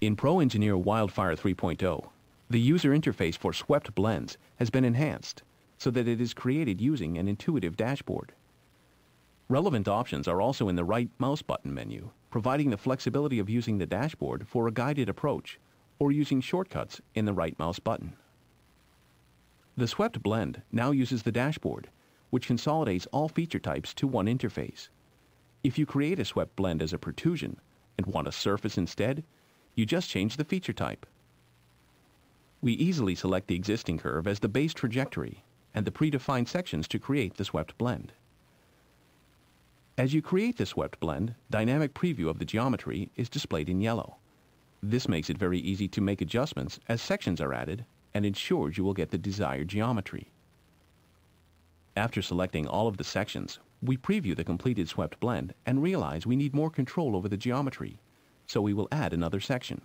In Pro Engineer Wildfire 3.0, the user interface for swept blends has been enhanced so that it is created using an intuitive dashboard. Relevant options are also in the right mouse button menu, providing the flexibility of using the dashboard for a guided approach or using shortcuts in the right mouse button. The swept blend now uses the dashboard, which consolidates all feature types to one interface. If you create a swept blend as a protrusion and want a surface instead, you just change the feature type. We easily select the existing curve as the base trajectory and the predefined sections to create the swept blend. As you create the swept blend, dynamic preview of the geometry is displayed in yellow. This makes it very easy to make adjustments as sections are added and ensures you will get the desired geometry. After selecting all of the sections, we preview the completed swept blend and realize we need more control over the geometry so we will add another section.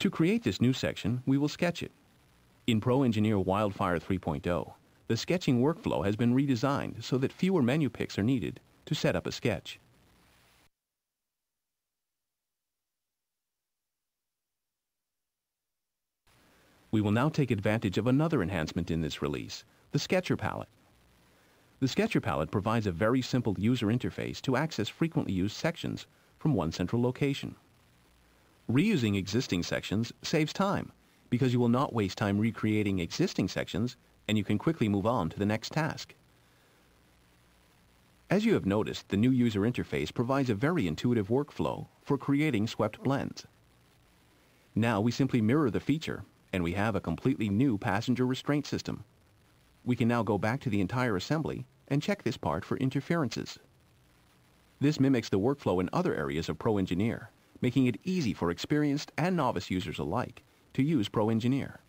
To create this new section, we will sketch it. In Pro Engineer Wildfire 3.0, the sketching workflow has been redesigned so that fewer menu picks are needed to set up a sketch. We will now take advantage of another enhancement in this release, the Sketcher Palette. The Sketcher Palette provides a very simple user interface to access frequently used sections from one central location. Reusing existing sections saves time because you will not waste time recreating existing sections and you can quickly move on to the next task. As you have noticed, the new user interface provides a very intuitive workflow for creating swept blends. Now we simply mirror the feature and we have a completely new passenger restraint system. We can now go back to the entire assembly and check this part for interferences. This mimics the workflow in other areas of Pro Engineer, making it easy for experienced and novice users alike to use Pro Engineer.